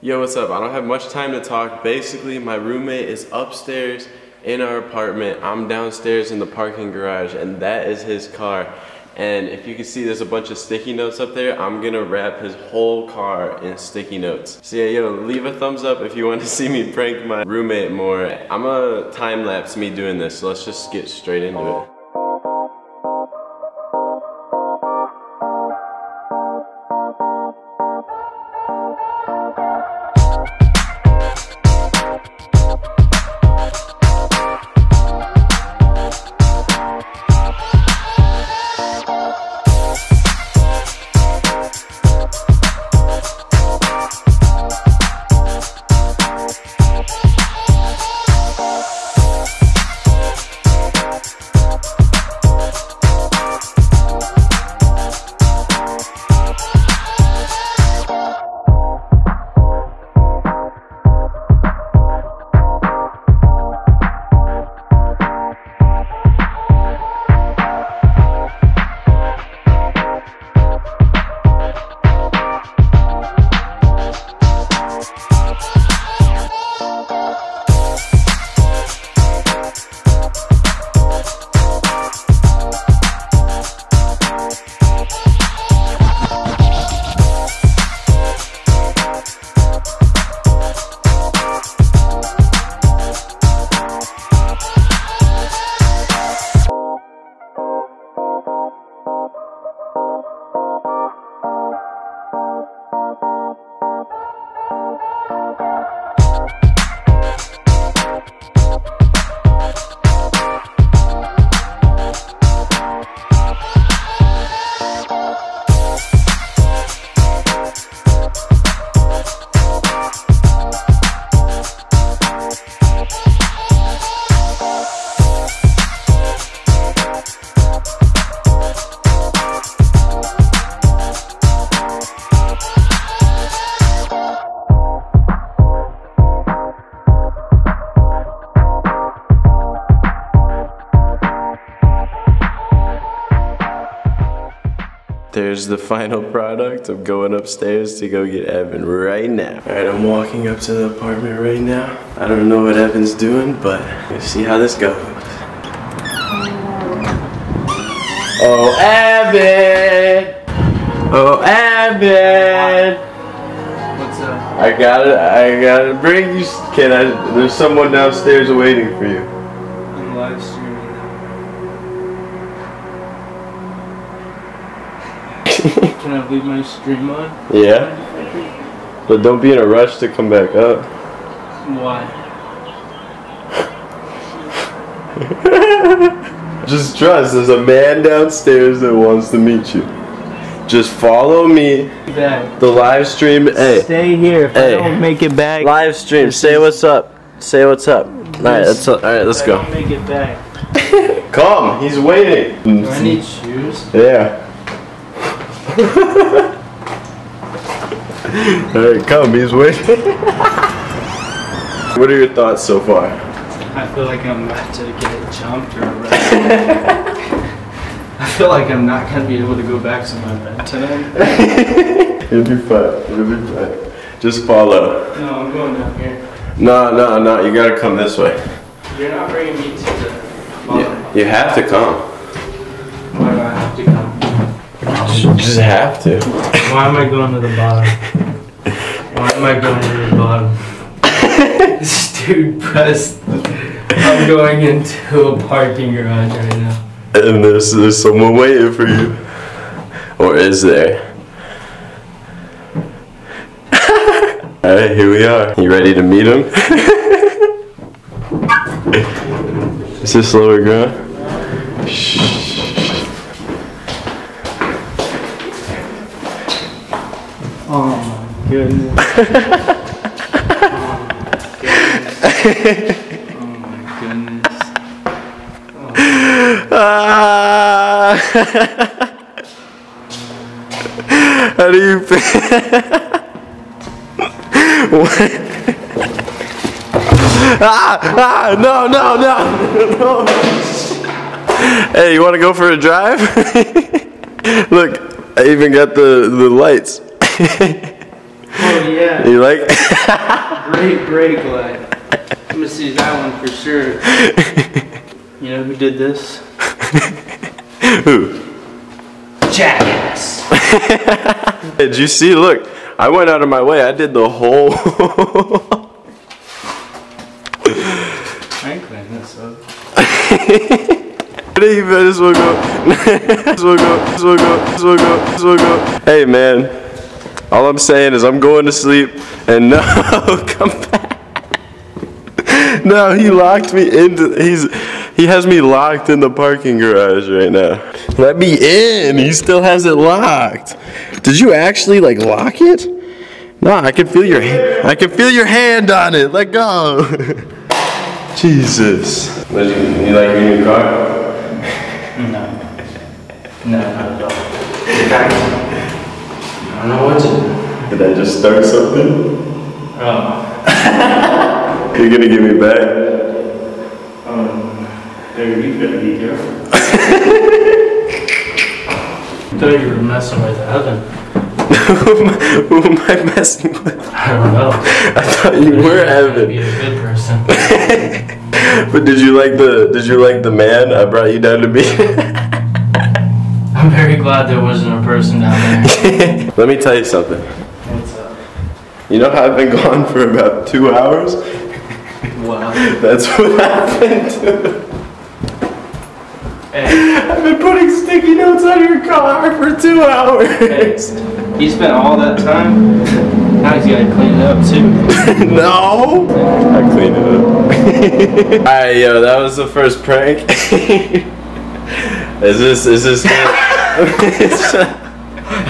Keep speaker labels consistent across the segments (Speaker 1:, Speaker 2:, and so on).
Speaker 1: Yo, what's up? I don't have much time to talk. Basically, my roommate is upstairs in our apartment. I'm downstairs in the parking garage, and that is his car. And if you can see, there's a bunch of sticky notes up there. I'm gonna wrap his whole car in sticky notes. So yeah, yo, leave a thumbs up if you want to see me prank my roommate more. I'm gonna time lapse me doing this, so let's just get straight into it. There's the final product. I'm going upstairs to go get Evan right now. All right, I'm walking up to the apartment right now. I don't know what Evan's doing, but let's see how this goes. Oh, Evan! Oh, Evan!
Speaker 2: What's up?
Speaker 1: I gotta, I gotta bring you. Can I? There's someone downstairs waiting for you.
Speaker 2: Can I leave my stream on?
Speaker 1: Yeah, but don't be in a rush to come back up.
Speaker 2: Why?
Speaker 1: Just trust. There's a man downstairs that wants to meet you. Just follow me.
Speaker 2: Back.
Speaker 1: The live stream. Hey,
Speaker 2: Stay here. If
Speaker 1: Hey.
Speaker 2: I don't make it back,
Speaker 1: live stream. Say what's up. Say what's up. All right, that's all right. Let's
Speaker 2: if I don't
Speaker 1: go.
Speaker 2: make it back.
Speaker 1: Come. He's waiting.
Speaker 2: Do I need shoes?
Speaker 1: Yeah. All right, come. He's waiting. what are your thoughts so far?
Speaker 2: I feel like I'm about to get jumped or arrested. I feel like I'm not gonna be able to go back to my bed tonight.
Speaker 1: You'll be fine. You'll be fine. Just follow.
Speaker 2: No, I'm going down here.
Speaker 1: No, no, no. You gotta come this way.
Speaker 2: You're not bringing me to the bottom.
Speaker 1: Yeah, you have to come.
Speaker 2: Why do I have to come?
Speaker 1: You just have to.
Speaker 2: Why am I going to the bottom? Why am I going to the bottom? this dude pressed. I'm going into a parking garage right now.
Speaker 1: And there's, there's someone waiting for you. Or is there? Alright, here we are. You ready to meet him? is this lower ground? Shh.
Speaker 2: Oh my goodness. oh my goodness.
Speaker 1: Ah! How do you feel? What? ah, ah, no, no, no, no. Hey, you want to go for a drive? Look, I even got the, the lights.
Speaker 2: Oh yeah.
Speaker 1: You like?
Speaker 2: Great brake light. I'm gonna see that one for sure. You know who did this?
Speaker 1: Who?
Speaker 2: Jackass.
Speaker 1: Did you see? Look, I went out of my way. I did the whole.
Speaker 2: I cleaning this up.
Speaker 1: well go. As well. Hey man, all I'm saying is I'm going to sleep, and no, come back. No, he locked me into. He's he has me locked in the parking garage right now. Let me in. He still has it locked. Did you actually like lock it? No, I can feel your ha- I can feel your hand on it. Let go. Jesus. You, you like your new car?
Speaker 2: No. No, not at all. I don't know what to do.
Speaker 1: Did I just start something?
Speaker 2: Oh.
Speaker 1: You're gonna give me back?
Speaker 2: Um, there you better be careful. I thought you were messing with Evan.
Speaker 1: who, am I, who am I messing with?
Speaker 2: I don't know.
Speaker 1: I thought you were
Speaker 2: You're Be a good person.
Speaker 1: But did you like the did you like the man I brought you down to be?
Speaker 2: I'm very glad there wasn't a person down there.
Speaker 1: Let me tell you something.
Speaker 2: What's up?
Speaker 1: You know how I've been gone for about two hours?
Speaker 2: Wow.
Speaker 1: That's what happened.
Speaker 2: Hey,
Speaker 1: I've been putting sticky notes on your car for two hours.
Speaker 2: he spent all that time. Now he's gotta clean it up too.
Speaker 1: no. I cleaned it up. Alright, yo, that was the first prank. is this is this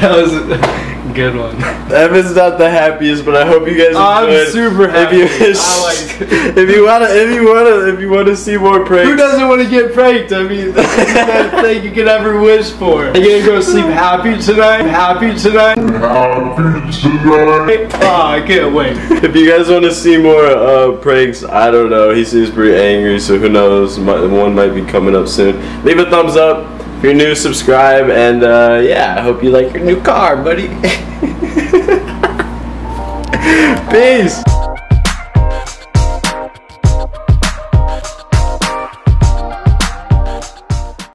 Speaker 2: That was a good one.
Speaker 1: Evan's not the happiest, but I hope you guys are.
Speaker 2: I'm
Speaker 1: enjoyed.
Speaker 2: super
Speaker 1: If you,
Speaker 2: happy. I like
Speaker 1: if you wanna, if you wanna, if you wanna see more pranks,
Speaker 2: Who doesn't want to get pranked? I mean, that's the best thing you could ever wish for. Are you gonna go sleep happy tonight? Happy tonight?
Speaker 3: Happy tonight.
Speaker 2: Oh, I can't wait.
Speaker 1: if you guys want to see more uh, pranks, I don't know. He seems pretty angry, so who knows? One might be coming up soon. Leave a thumbs up if you're new. Subscribe, and uh, yeah, I hope you like your new car, buddy. Peace.